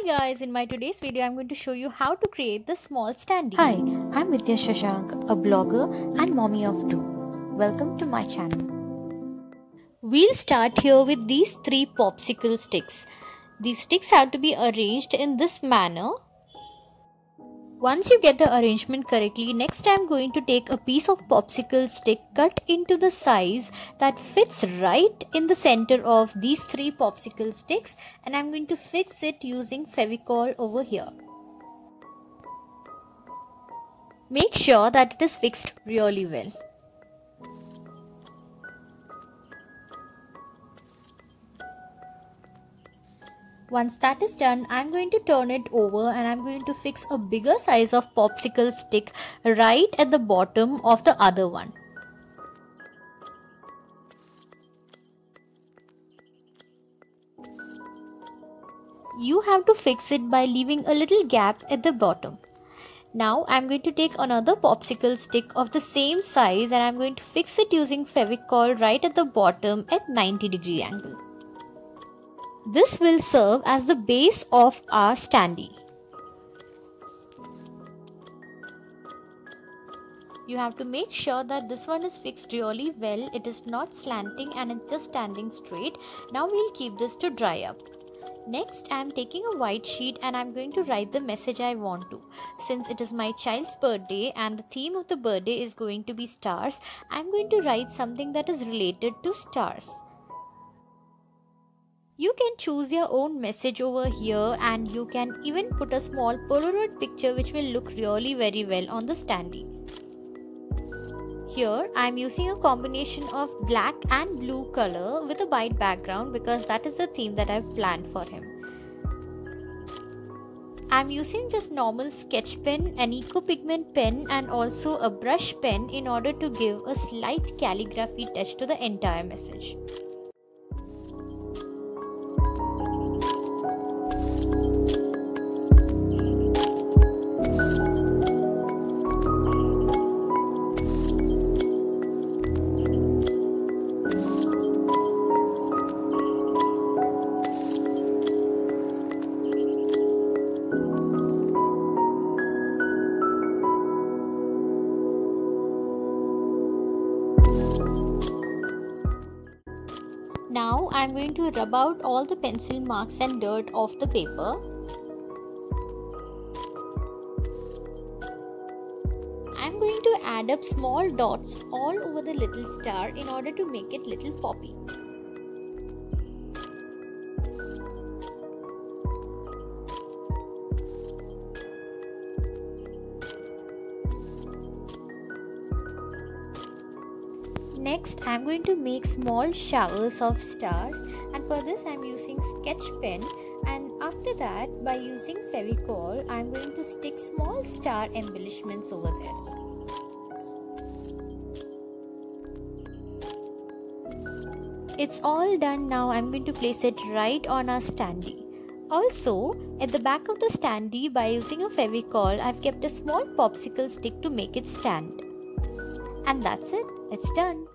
Hi guys, in my today's video I'm going to show you how to create the small standee. Hi, I'm Vidya Shashank, a blogger and mommy of two. Welcome to my channel. We'll start here with these three popsicle sticks. These sticks have to be arranged in this manner once you get the arrangement correctly, next I'm going to take a piece of popsicle stick cut into the size that fits right in the center of these three popsicle sticks and I'm going to fix it using Fevicol over here. Make sure that it is fixed really well. Once that is done, I'm going to turn it over and I'm going to fix a bigger size of popsicle stick right at the bottom of the other one. You have to fix it by leaving a little gap at the bottom. Now I'm going to take another popsicle stick of the same size and I'm going to fix it using Fevicol right at the bottom at 90 degree angle. This will serve as the base of our standee. You have to make sure that this one is fixed really well. It is not slanting and it's just standing straight. Now we'll keep this to dry up. Next, I am taking a white sheet and I'm going to write the message I want to. Since it is my child's birthday and the theme of the birthday is going to be stars, I'm going to write something that is related to stars. You can choose your own message over here and you can even put a small Polaroid picture which will look really very well on the standee. Here I am using a combination of black and blue color with a white background because that is the theme that I've planned for him. I'm using just normal sketch pen, an eco pigment pen and also a brush pen in order to give a slight calligraphy touch to the entire message. Now I am going to rub out all the pencil marks and dirt off the paper. I am going to add up small dots all over the little star in order to make it little poppy. Next, I'm going to make small showers of stars and for this I'm using sketch pen and after that by using Fevicol I'm going to stick small star embellishments over there. It's all done now I'm going to place it right on our standee. Also, at the back of the standee by using a Fevicol I've kept a small popsicle stick to make it stand. And that's it, it's done.